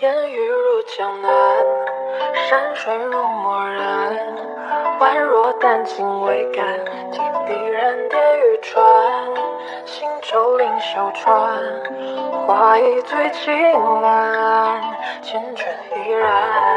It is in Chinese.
烟雨入江南，山水如墨染，宛若丹青未干，提笔然点欲穿，行舟临秀川，花一醉青蓝，缱绻依然。